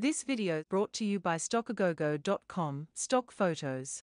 This video brought to you by StockAgogo.com, Stock Photos.